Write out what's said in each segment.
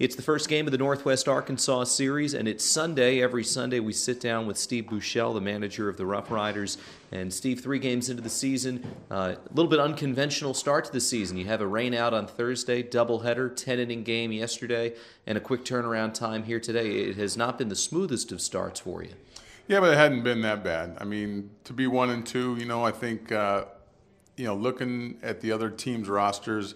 It's the first game of the Northwest Arkansas series, and it's Sunday. Every Sunday, we sit down with Steve Buechele, the manager of the Rough Riders. And Steve, three games into the season, uh, a little bit unconventional start to the season. You have a rain out on Thursday, doubleheader, 10 inning game yesterday, and a quick turnaround time here today. It has not been the smoothest of starts for you. Yeah, but it hadn't been that bad. I mean, to be one and two, you know, I think, uh, you know, looking at the other teams' rosters,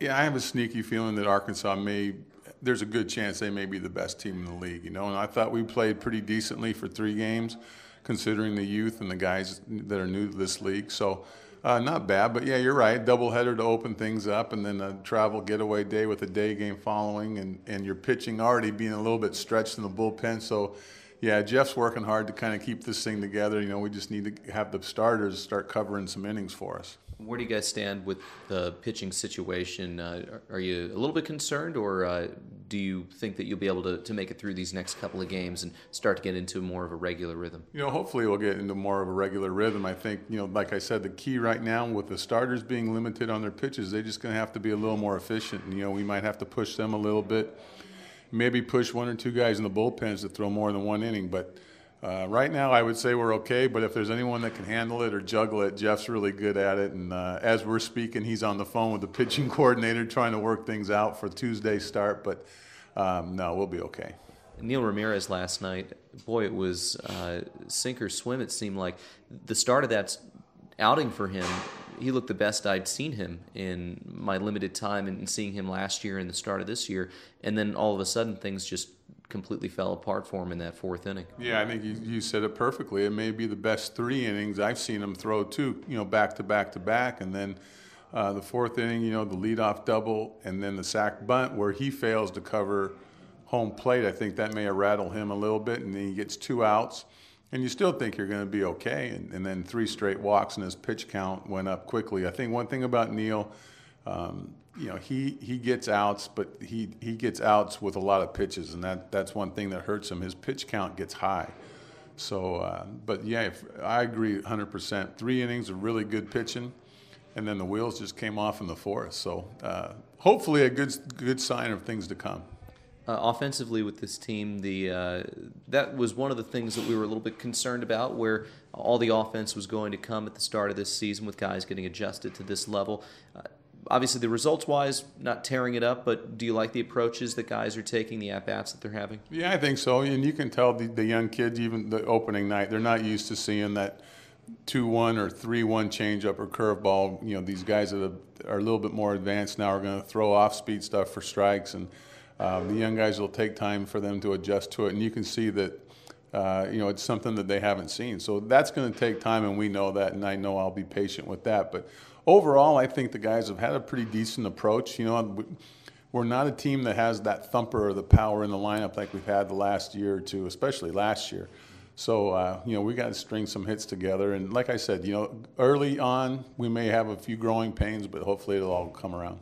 yeah, I have a sneaky feeling that Arkansas may there's a good chance they may be the best team in the league, you know. And I thought we played pretty decently for three games, considering the youth and the guys that are new to this league. So, uh, not bad. But yeah, you're right. Doubleheader to open things up, and then a travel getaway day with a day game following, and and your pitching already being a little bit stretched in the bullpen. So. Yeah, Jeff's working hard to kind of keep this thing together. You know, we just need to have the starters start covering some innings for us. Where do you guys stand with the pitching situation? Uh, are you a little bit concerned, or uh, do you think that you'll be able to, to make it through these next couple of games and start to get into more of a regular rhythm? You know, hopefully we'll get into more of a regular rhythm. I think, you know, like I said, the key right now with the starters being limited on their pitches, they're just going to have to be a little more efficient. And, you know, we might have to push them a little bit, maybe push one or two guys in the bullpens to throw more than one inning. But uh, right now, I would say we're okay, but if there's anyone that can handle it or juggle it, Jeff's really good at it. And uh, as we're speaking, he's on the phone with the pitching coordinator trying to work things out for Tuesday's start. But um, no, we'll be okay. Neil Ramirez last night, boy, it was uh, sink or swim. It seemed like the start of that outing for him. He looked the best I'd seen him in my limited time and seeing him last year and the start of this year. And then all of a sudden, things just completely fell apart for him in that fourth inning. Yeah, I think you, you said it perfectly. It may be the best three innings I've seen him throw too. You know, back to back to back, and then uh, the fourth inning, you know, the leadoff double, and then the sac bunt where he fails to cover home plate. I think that may have rattled him a little bit, and then he gets two outs. And you still think you're going to be okay, and, and then three straight walks, and his pitch count went up quickly. I think one thing about Neil, um, you know, he, he gets outs, but he, he gets outs with a lot of pitches, and that, that's one thing that hurts him. His pitch count gets high. So, uh, but yeah, if, I agree 100%. Three innings of really good pitching, and then the wheels just came off in the fourth. So, uh, hopefully, a good good sign of things to come. Uh, offensively with this team, the uh, that was one of the things that we were a little bit concerned about, where all the offense was going to come at the start of this season with guys getting adjusted to this level. Uh, obviously the results wise, not tearing it up, but do you like the approaches that guys are taking, the at bats that they're having? Yeah, I think so. And you can tell the, the young kids, even the opening night, they're not used to seeing that two one or three one changeup or curveball. You know, these guys that are a little bit more advanced now are going to throw off speed stuff for strikes, and um, the young guys will take time for them to adjust to it. And you can see that. Uh, you know, it's something that they haven't seen. So that's going to take time, and we know that, and I know I'll be patient with that. But overall, I think the guys have had a pretty decent approach. You know, we're not a team that has that thumper or the power in the lineup like we've had the last year or two, especially last year. So, uh, you know, we got to string some hits together. And like I said, you know, early on, we may have a few growing pains, but hopefully it'll all come around.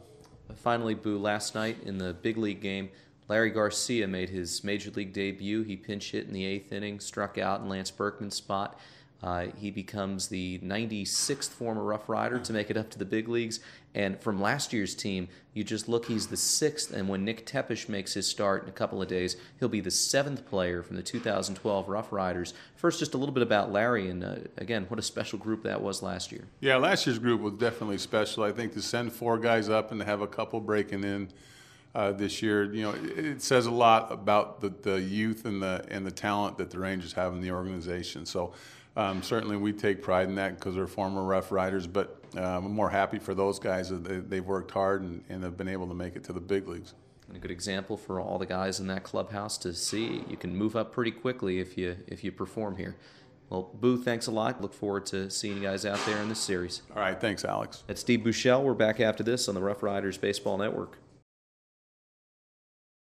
Finally, Boo, last night in the big league game, Leury Garcia made his major league debut. He pinch hit in the eighth inning, struck out in Lance Berkman's spot. Uh, he becomes the 96th former Rough Rider to make it up to the big leagues. And from last year's team, you just look, he's the sixth. And when Nick Tepesch makes his start in a couple of days, he'll be the seventh player from the 2012 Rough Riders. First, just a little bit about Leury. And uh, again, what a special group that was last year. Yeah, last year's group was definitely special. I think to send four guys up and to have a couple breaking in. Uh, this year. You know, it, it, says a lot about the, the youth and the and the talent that the Rangers have in the organization. So um, certainly, we take pride in that because they're former Rough Riders, but um, I'm more happy for those guys that they, have worked hard and, and, have been able to make it to the big leagues. And a good example for all the guys in that clubhouse to see. You can move up pretty quickly if you if you perform here. Well, Boo, thanks a lot. Look forward to seeing you guys out there in this series. All right, thanks, Alex. That's Steve Buechele. We're back after this on the Rough Riders Baseball Network.